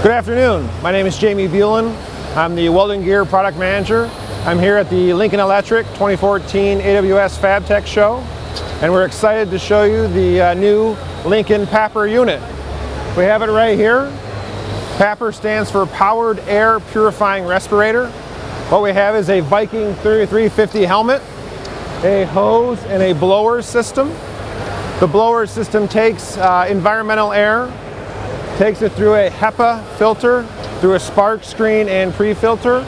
Good afternoon. My name is Jamy Bulan. I'm the Welding Gear Product Manager. I'm here at the Lincoln Electric 2014 AWS FabTech Show, and we're excited to show you the uh, new Lincoln PAPR unit. We have it right here. PAPR stands for Powered Air Purifying Respirator. What we have is a Viking 3350 helmet, a hose, and a blower system. The blower system takes uh, environmental air takes it through a HEPA filter, through a spark screen and pre-filter,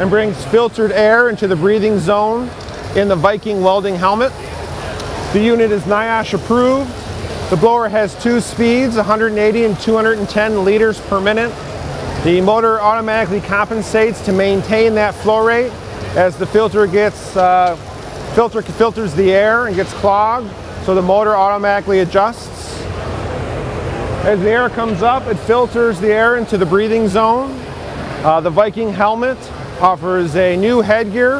and brings filtered air into the breathing zone in the Viking welding helmet. The unit is NIOSH approved. The blower has two speeds, 180 and 210 liters per minute. The motor automatically compensates to maintain that flow rate as the filter gets, uh, filter filters the air and gets clogged, so the motor automatically adjusts. As the air comes up, it filters the air into the breathing zone. Uh, the Viking helmet offers a new headgear,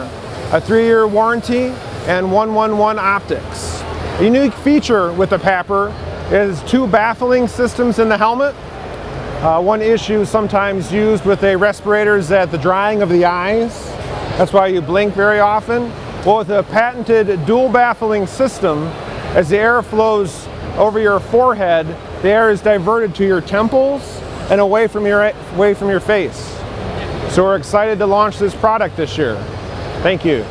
a three-year warranty, and 111 optics. A unique feature with the PAPR is two baffling systems in the helmet. Uh, one issue sometimes used with a respirator is that the drying of the eyes. That's why you blink very often. Well, with a patented dual baffling system, as the air flows over your forehead, the air is diverted to your temples and away from your, away from your face. So we're excited to launch this product this year. Thank you.